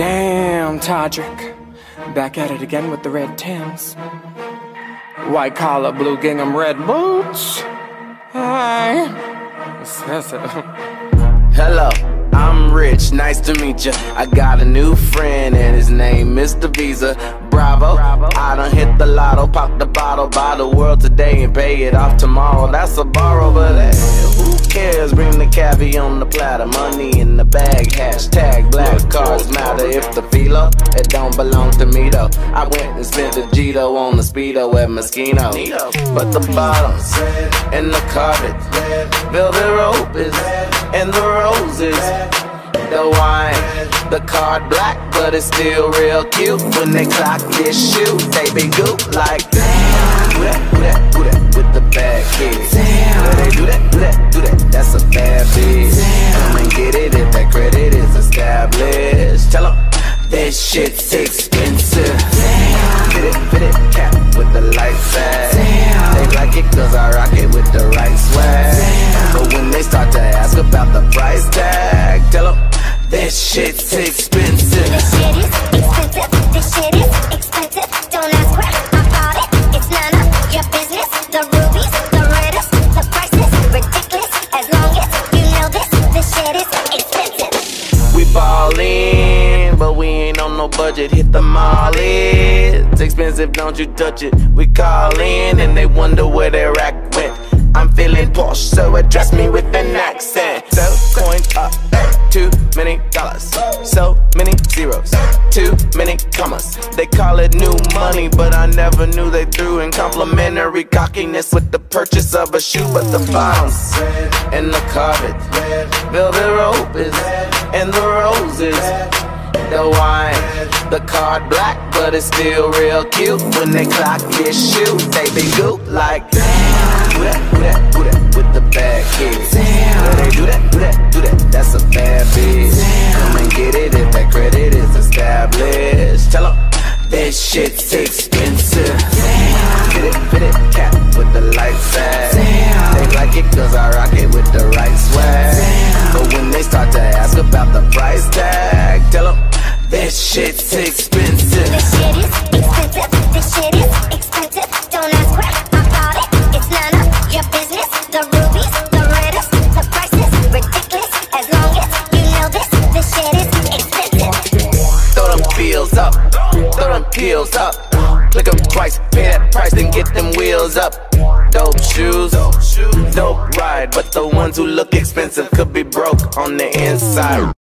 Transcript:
Damn, Todrick. Back at it again with the red Tims. White collar, blue gingham, red boots. Hi. Hello, I'm Rich, nice to meet ya. I got a new friend and his name is Mr. Visa. Bravo, Bravo. I done hit the lotto, pop the bottle, buy the world today and pay it off tomorrow. That's a borrow, but hey, cares? Bring the caviar on the platter, money in the bag, hashtag black cars matter. If the filo, it don't belong to me though. I went and spent a Gito on the speedo at Moschino. But the bottoms and the carpet, velvet rope is and the roses. The wine, the card black, but it's still real cute. When they clock this shoe, they be goop like this shit's expensive. Damn. Fit it, fit it, cap with the lights at. Damn. They like it cause I rock it with the right swag. Damn. But when they start to ask about the price tag, tell them this shit's expensive. This shit is expensive. This shit is expensive. Don't ask where I bought it. It's none of your business. The rubies, the redest, the price is ridiculous. As long as you know this, this shit is expensive. We ball in, but we ain't on no budget. Hit the mall, it's expensive, don't you touch it. We call in and they wonder where their rack went. I'm feeling posh, so address me with an accent. So coin up, too many dollars, so many zeros, too many commas. They call it new money, but I never knew they threw in complimentary cockiness with the purchase of a shoe. But the bottoms and the carpet, velvet rope is and the roses. The wine, the card black, but it's still real cute. When they clock this shoe, they be goop like damn. Do that, do that, do that with the bad kids. Damn. They do that, do that, do that. That's a bad bitch. Damn. Come and get it if that credit is established. Tell 'em this shit's expensive. Damn. Fit it, fit it, cap with the lights at. Damn. They like it cause I rock it with the right swag. Damn. But when they start to ask about the price tag, this shit's expensive. This shit is expensive. This shit is expensive. Don't ask where I bought it. It's none of your business. The rubies, the redest, the price is ridiculous. As long as you know this, this shit is expensive. Throw them bills up, throw them pills up. Click them twice, pay that price, then get them wheels up. Dope shoes, dope ride, but the ones who look expensive could be broke on the inside.